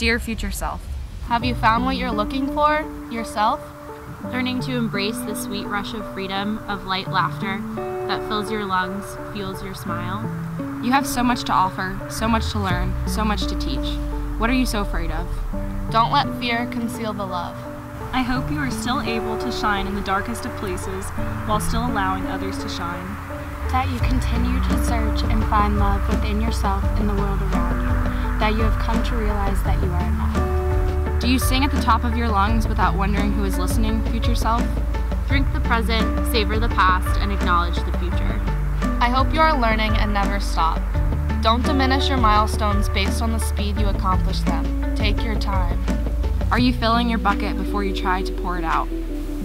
Dear future self, Have you found what you're looking for? Yourself? Learning to embrace the sweet rush of freedom, of light laughter that fills your lungs, fuels your smile? you have so much to offer, so much to learn, so much to teach. What are you so afraid of? Don't let fear conceal the love. I hope you are still able to shine in the darkest of places while still allowing others to shine. That you continue to search and find love within yourself and the world around. That you have come to realize that you are enough. Do you sing at the top of your lungs without wondering who is listening, future self? Drink the present, savor the past, and acknowledge the future. I hope you are learning and never stop. Don't diminish your milestones based on the speed you accomplish them. Take your time. Are you filling your bucket before you try to pour it out?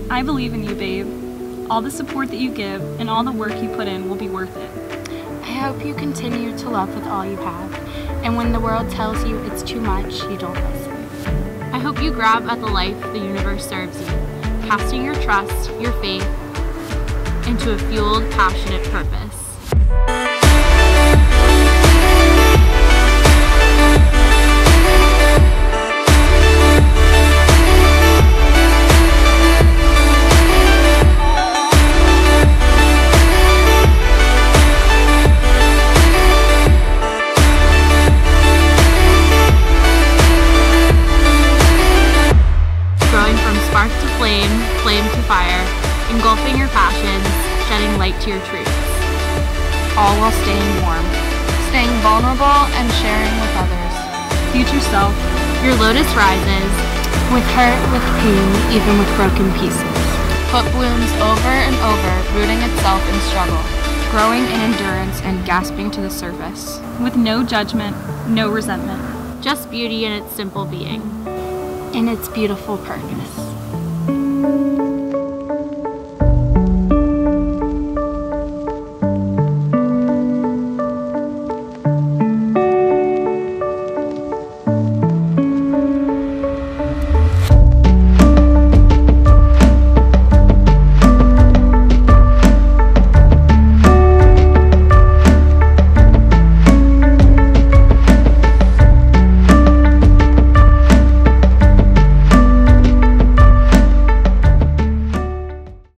I believe in you, babe. All the support that you give and all the work you put in will be worth it. I hope you continue to love with all you have. And when the world tells you it's too much, you don't listen. I hope you grab at the life the universe serves you, casting your trust, your faith, into a fueled, passionate purpose. Passions, shedding light to your truths. All while staying warm. Staying vulnerable and sharing with others. Future self, Your lotus rises, With hurt, with pain, even with broken pieces. but blooms over and over, rooting itself in struggle. Growing in endurance and gasping to the surface. with no judgment, no resentment. Just beauty in its simple being. In its beautiful purpose.